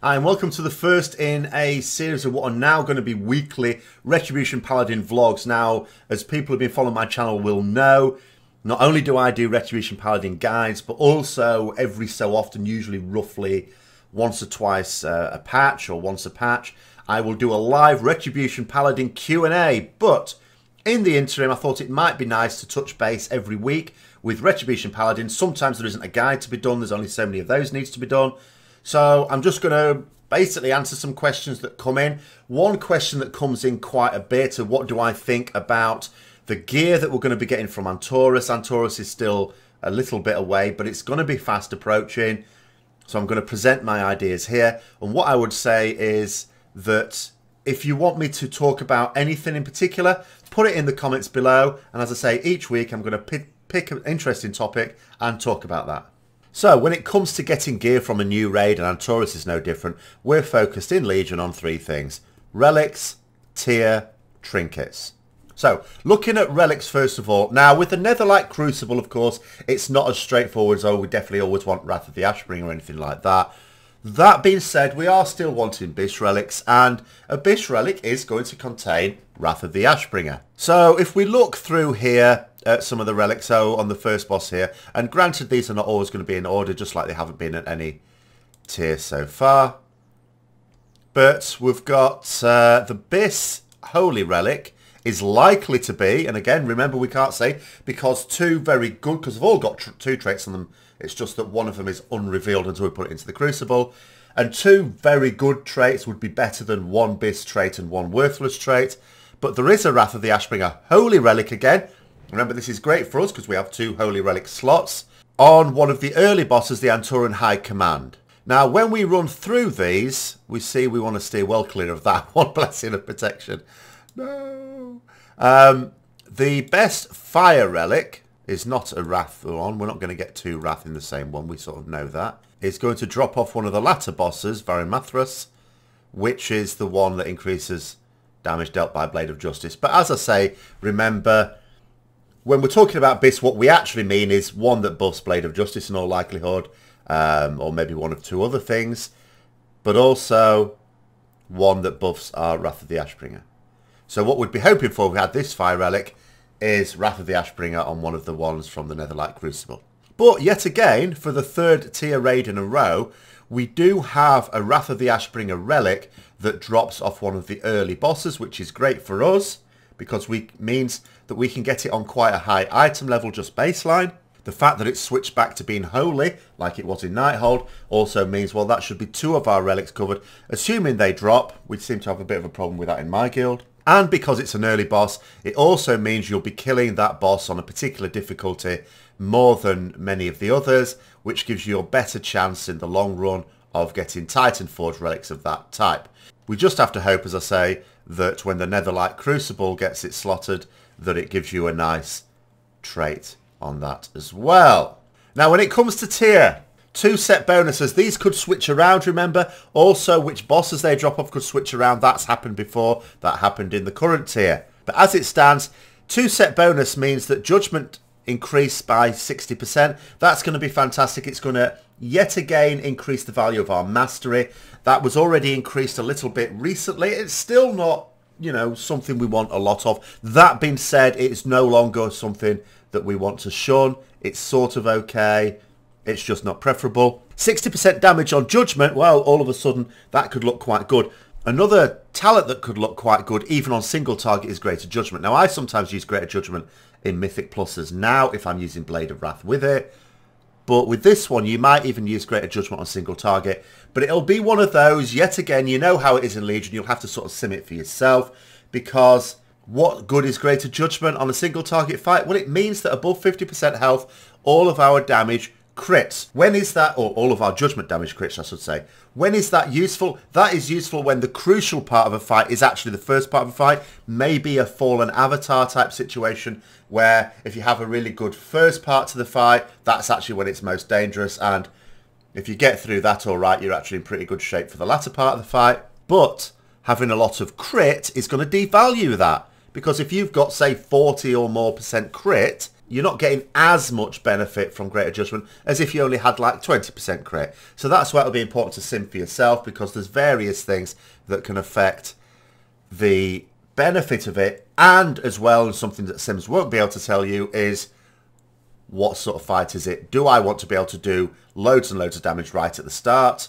Hi, and welcome to the first in a series of what are now going to be weekly Retribution Paladin vlogs. Now, as people who've been following my channel will know, not only do I do Retribution Paladin guides, but also every so often, usually roughly once or twice uh, a patch or once a patch, I will do a live Retribution Paladin Q&A. But in the interim, I thought it might be nice to touch base every week with Retribution Paladin. Sometimes there isn't a guide to be done. There's only so many of those needs to be done. So I'm just going to basically answer some questions that come in. One question that comes in quite a bit of what do I think about the gear that we're going to be getting from Antorus. Antorus is still a little bit away, but it's going to be fast approaching. So I'm going to present my ideas here. And what I would say is that if you want me to talk about anything in particular, put it in the comments below. And as I say, each week I'm going to pick, pick an interesting topic and talk about that. So when it comes to getting gear from a new raid, and Antorus is no different, we're focused in Legion on three things. Relics, tier, trinkets. So, looking at relics first of all. Now, with the Netherlight Crucible, of course, it's not as straightforward as, oh, we definitely always want Wrath of the Ashbringer or anything like that. That being said, we are still wanting BiS relics, and a BiS relic is going to contain Wrath of the Ashbringer. So, if we look through here, uh, some of the relics. So on the first boss here, and granted these are not always going to be in order, just like they haven't been at any tier so far. But we've got uh, the BiS Holy Relic is likely to be, and again, remember we can't say, because two very good, because they've all got tr two traits on them, it's just that one of them is unrevealed until we put it into the Crucible. And two very good traits would be better than one BiS trait and one worthless trait. But there is a Wrath of the Ashbringer Holy Relic again, Remember, this is great for us because we have two Holy Relic slots on one of the early bosses, the Antoran High Command. Now, when we run through these, we see we want to stay well clear of that one blessing of protection. No. Um, the best fire relic is not a Wrath one. We're not going to get two Wrath in the same one. We sort of know that. It's going to drop off one of the latter bosses, Varimathras, which is the one that increases damage dealt by Blade of Justice. But as I say, remember, when we're talking about BiS, what we actually mean is one that buffs Blade of Justice in all likelihood, um, or maybe one of two other things, but also one that buffs our Wrath of the Ashbringer. So what we'd be hoping for if we had this Fire Relic is Wrath of the Ashbringer on one of the ones from the Netherlight Crucible. But yet again, for the third tier raid in a row, we do have a Wrath of the Ashbringer relic that drops off one of the early bosses, which is great for us because we means that we can get it on quite a high item level just baseline. The fact that it's switched back to being holy, like it was in Nighthold, also means, well, that should be two of our relics covered. Assuming they drop, we seem to have a bit of a problem with that in my guild. And because it's an early boss, it also means you'll be killing that boss on a particular difficulty more than many of the others, which gives you a better chance in the long run of getting Titan Forge relics of that type. We just have to hope, as I say, that when the Netherlight Crucible gets it slotted, that it gives you a nice trait on that as well. Now, when it comes to tier, two set bonuses. These could switch around, remember. Also, which bosses they drop off could switch around. That's happened before. That happened in the current tier. But as it stands, two set bonus means that Judgment increase by 60%. That's going to be fantastic. It's going to yet again increase the value of our mastery. That was already increased a little bit recently. It's still not, you know, something we want a lot of. That being said, it's no longer something that we want to shun. It's sort of okay. It's just not preferable. 60% damage on Judgment, well, all of a sudden, that could look quite good. Another talent that could look quite good, even on single target, is Greater Judgment. Now, I sometimes use Greater Judgment in Mythic Pluses now if I'm using Blade of Wrath with it. But with this one, you might even use Greater Judgment on single target. But it'll be one of those, yet again, you know how it is in Legion. You'll have to sort of sim it for yourself. Because what good is Greater Judgment on a single target fight? Well, it means that above 50% health, all of our damage crits. When is that, or all of our judgment damage crits, I should say. When is that useful? That is useful when the crucial part of a fight is actually the first part of a fight. Maybe a fallen avatar type situation where if you have a really good first part to the fight, that's actually when it's most dangerous. And if you get through that all right, you're actually in pretty good shape for the latter part of the fight. But having a lot of crit is going to devalue that. Because if you've got, say, 40 or more percent crit, you're not getting as much benefit from greater judgment as if you only had like 20% crit. So that's why it'll be important to sim for yourself because there's various things that can affect the benefit of it and as well and something that Sims won't be able to tell you is what sort of fight is it? Do I want to be able to do loads and loads of damage right at the start?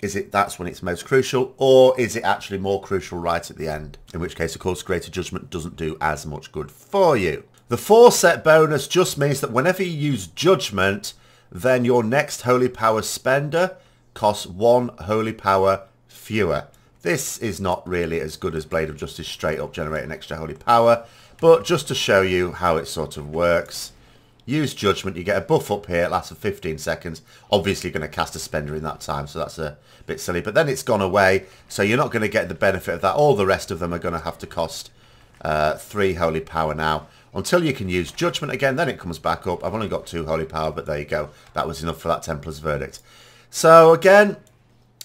Is it that's when it's most crucial? Or is it actually more crucial right at the end? In which case, of course, Greater Judgment doesn't do as much good for you. The four set bonus just means that whenever you use Judgment, then your next Holy Power spender costs one Holy Power fewer. This is not really as good as Blade of Justice straight up generating extra Holy Power, but just to show you how it sort of works, use Judgment, you get a buff up here, it lasts for 15 seconds. Obviously you're going to cast a spender in that time, so that's a bit silly. But then it's gone away, so you're not going to get the benefit of that. All the rest of them are going to have to cost uh, 3 Holy Power now until you can use Judgment again. Then it comes back up. I've only got 2 Holy Power, but there you go. That was enough for that Templar's Verdict. So again,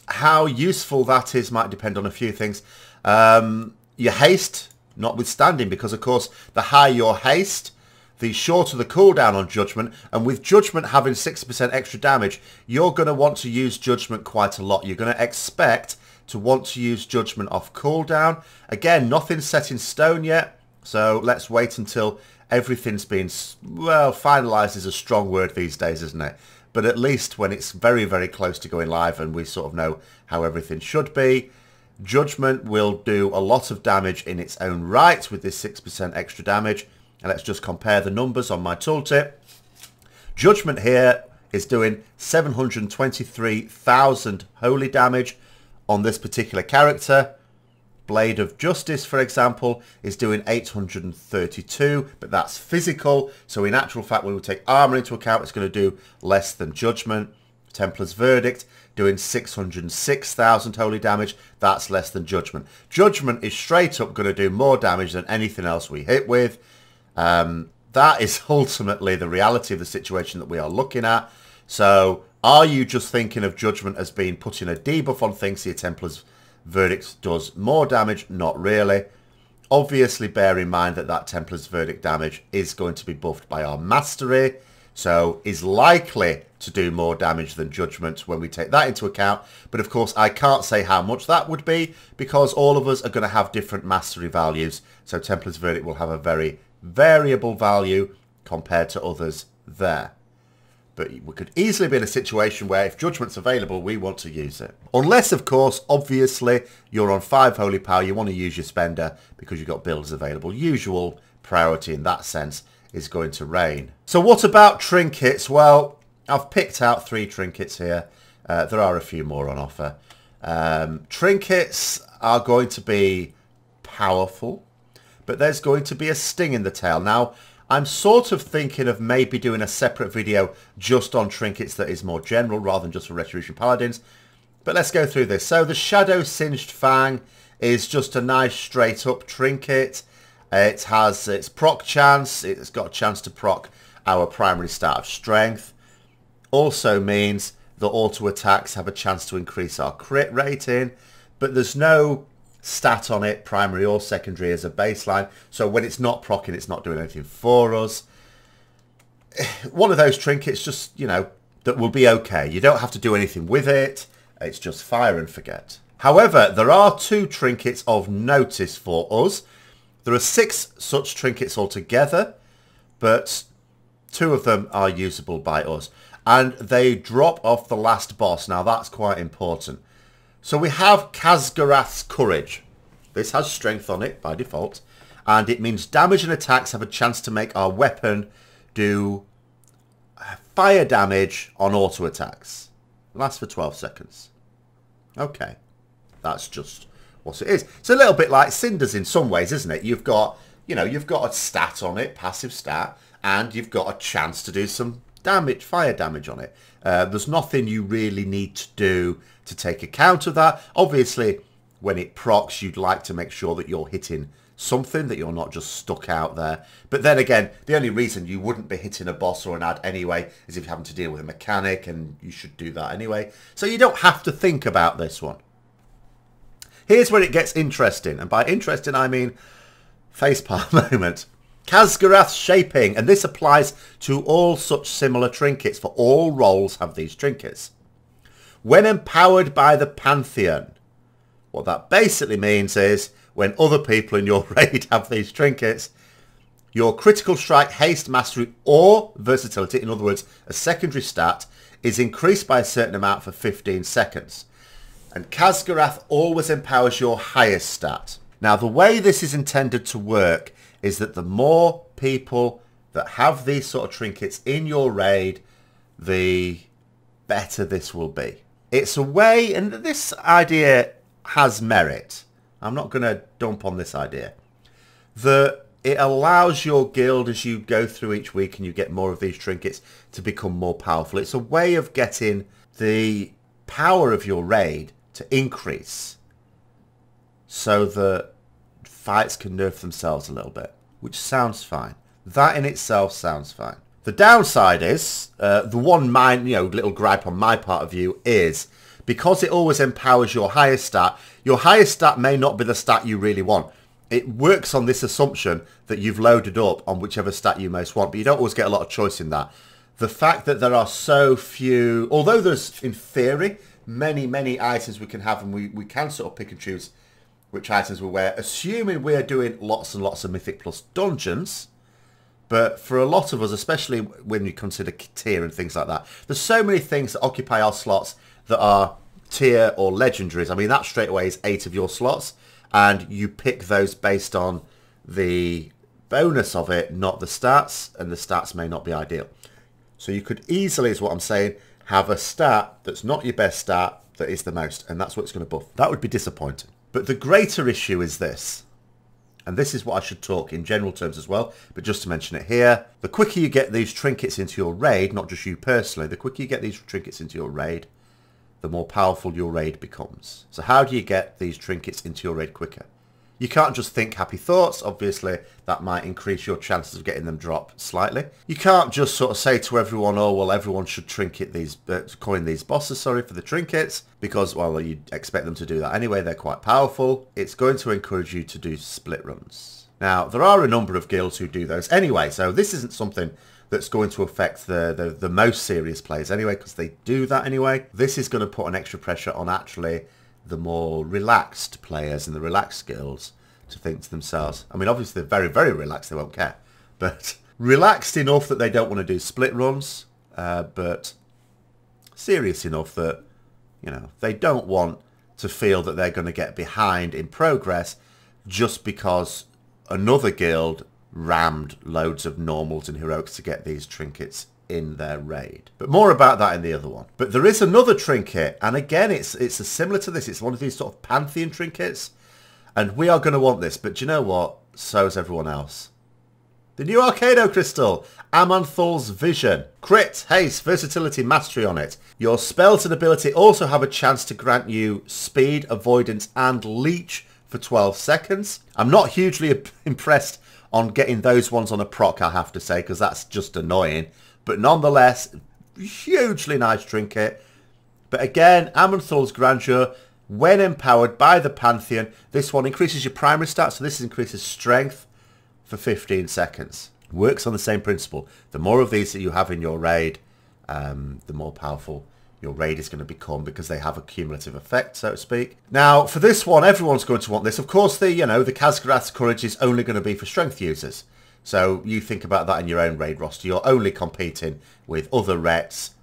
how useful that is might depend on a few things. Um, your haste, notwithstanding, because of course, the higher your haste, the shorter the cooldown on Judgment, and with Judgment having 60% extra damage, you're going to want to use Judgment quite a lot. You're going to expect to want to use Judgment off cooldown. Again, nothing's set in stone yet, so let's wait until everything's been, well, finalised is a strong word these days, isn't it? But at least when it's very, very close to going live and we sort of know how everything should be, Judgment will do a lot of damage in its own right with this 6% extra damage. And let's just compare the numbers on my tooltip. Judgment here is doing 723,000 holy damage on this particular character. Blade of Justice, for example, is doing 832, but that's physical. So in actual fact, when we take armor into account, it's going to do less than Judgment. Templar's Verdict doing 606,000 holy damage. That's less than Judgment. Judgment is straight up going to do more damage than anything else we hit with. Um, that is ultimately the reality of the situation that we are looking at. So are you just thinking of Judgment as being putting a debuff on things your Templar's Verdict does more damage? Not really. Obviously bear in mind that that Templar's Verdict damage is going to be buffed by our Mastery. So is likely to do more damage than Judgment when we take that into account. But of course, I can't say how much that would be because all of us are going to have different mastery values. So Templar's Verdict will have a very variable value compared to others there. But we could easily be in a situation where if Judgment's available, we want to use it. Unless, of course, obviously, you're on 5 Holy Power, you want to use your Spender because you've got builds available. Usual priority in that sense is going to reign. So what about trinkets? Well, I've picked out three trinkets here. Uh, there are a few more on offer. Um, trinkets are going to be powerful but there's going to be a sting in the tail. Now, I'm sort of thinking of maybe doing a separate video just on trinkets that is more general rather than just for Retribution Paladins. But let's go through this. So the Shadow Singed Fang is just a nice straight up trinket. It has its proc chance. It's got a chance to proc our primary stat of strength. Also means the auto attacks have a chance to increase our crit rating. But there's no stat on it, primary or secondary as a baseline. So when it's not procking, it's not doing anything for us. One of those trinkets just, you know, that will be okay. You don't have to do anything with it. It's just fire and forget. However, there are two trinkets of notice for us. There are six such trinkets altogether, but two of them are usable by us. And they drop off the last boss. Now, that's quite important. So we have Khaz'goroth's Courage. This has strength on it by default. And it means damage and attacks have a chance to make our weapon do uh, fire damage on auto attacks. Lasts for 12 seconds. Okay. That's just what it is. It's a little bit like Cinders in some ways, isn't it? You've got, you know, you've got a stat on it, passive stat, and you've got a chance to do some damage, fire damage on it. Uh, there's nothing you really need to do to take account of that. Obviously, when it procs, you'd like to make sure that you're hitting something, that you're not just stuck out there. But then again, the only reason you wouldn't be hitting a boss or an ad anyway is if you're having to deal with a mechanic, and you should do that anyway. So you don't have to think about this one. Here's where it gets interesting, and by interesting I mean face facepalm moment. Khaz'goroth Shaping, and this applies to all such similar trinkets, for all roles have these trinkets. When empowered by the Pantheon, what that basically means is when other people in your raid have these trinkets, your critical strike, haste, mastery, or versatility, in other words, a secondary stat, is increased by a certain amount for 15 seconds. And Khaz'goroth always empowers your highest stat. Now, the way this is intended to work is that the more people that have these sort of trinkets in your raid, the better this will be. It's a way, and this idea has merit. I'm not going to dump on this idea. That it allows your guild as you go through each week and you get more of these trinkets to become more powerful. It's a way of getting the power of your raid to increase so that fights can nerf themselves a little bit, which sounds fine. That in itself sounds fine. The downside is, uh, the one mind, you know, little gripe on my part of view is because it always empowers your highest stat, your highest stat may not be the stat you really want. It works on this assumption that you've loaded up on whichever stat you most want, but you don't always get a lot of choice in that. The fact that there are so few, although there's, in theory, many, many items we can have and we, we can sort of pick and choose which items we wear, assuming we're doing lots and lots of Mythic Plus dungeons. But for a lot of us, especially when you consider tier and things like that, there's so many things that occupy our slots that are tier or legendaries. I mean, that straight away is eight of your slots, and you pick those based on the bonus of it, not the stats, and the stats may not be ideal. So you could easily, is what I'm saying, have a stat that's not your best stat that is the most, and that's what it's going to buff. That would be disappointing. But the greater issue is this, and this is what I should talk in general terms as well, but just to mention it here, the quicker you get these trinkets into your raid, not just you personally, the quicker you get these trinkets into your raid, the more powerful your raid becomes. So how do you get these trinkets into your raid quicker? You can't just think happy thoughts. Obviously, that might increase your chances of getting them dropped slightly. You can't just sort of say to everyone, oh, well, everyone should trinket these, uh, coin these bosses, sorry, for the trinkets, because, well, you'd expect them to do that anyway. They're quite powerful. It's going to encourage you to do split runs. Now, there are a number of guilds who do those anyway, so this isn't something that's going to affect the, the, the most serious players anyway, because they do that anyway. This is going to put an extra pressure on actually the more relaxed players and the relaxed skills to think to themselves, I mean, obviously they're very, very relaxed, they won't care, but relaxed enough that they don't want to do split runs, uh, but serious enough that, you know, they don't want to feel that they're going to get behind in progress just because another guild rammed loads of normals and heroics to get these trinkets in their raid. But more about that in the other one. But there is another trinket, and again, it's it's similar to this. It's one of these sort of pantheon trinkets, and we are going to want this. But you know what? So is everyone else. The new Arcado Crystal, Aman'Thul's Vision. Crit, haste, versatility, mastery on it. Your spells and ability also have a chance to grant you speed, avoidance, and leech for 12 seconds. I'm not hugely impressed on getting those ones on a proc, I have to say, because that's just annoying but nonetheless, hugely nice trinket. But again, Aman'Thul's Grandeur, when empowered by the Pantheon, this one increases your primary stat, so this increases strength for 15 seconds. Works on the same principle. The more of these that you have in your raid, um, the more powerful your raid is going to become because they have a cumulative effect, so to speak. Now, for this one, everyone's going to want this. Of course, the you know the Khaz'goroth's Courage is only going to be for strength users. So you think about that in your own raid roster. You're only competing with other Rets,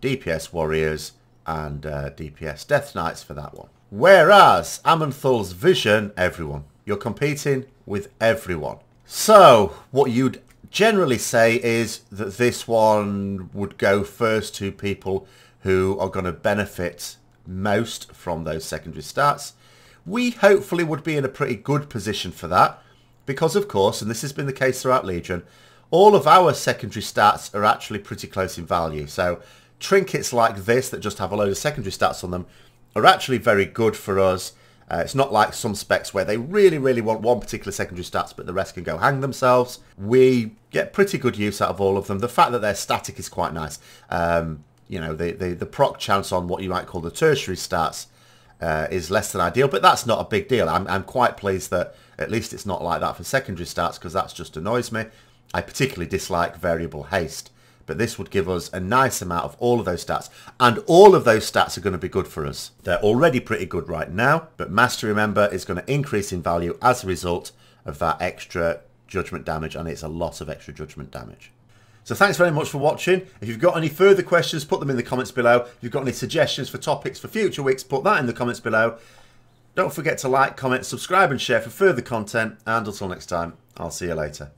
DPS Warriors, and uh, DPS Death Knights for that one. Whereas Aman'Thul's Vision, everyone. You're competing with everyone. So what you'd generally say is that this one would go first to people who are going to benefit most from those secondary stats. We hopefully would be in a pretty good position for that because of course, and this has been the case throughout Legion, all of our secondary stats are actually pretty close in value. So trinkets like this that just have a load of secondary stats on them are actually very good for us. Uh, it's not like some specs where they really, really want one particular secondary stats, but the rest can go hang themselves. We get pretty good use out of all of them. The fact that they're static is quite nice. Um, you know, the, the, the proc chance on what you might call the tertiary stats uh, is less than ideal, but that's not a big deal. I'm, I'm quite pleased that at least it's not like that for secondary stats because that just annoys me. I particularly dislike variable haste, but this would give us a nice amount of all of those stats, and all of those stats are going to be good for us. They're already pretty good right now, but Mastery, remember, is going to increase in value as a result of that extra judgment damage, and it's a lot of extra judgment damage. So thanks very much for watching. If you've got any further questions, put them in the comments below. If you've got any suggestions for topics for future weeks, put that in the comments below. Don't forget to like, comment, subscribe and share for further content. And until next time, I'll see you later.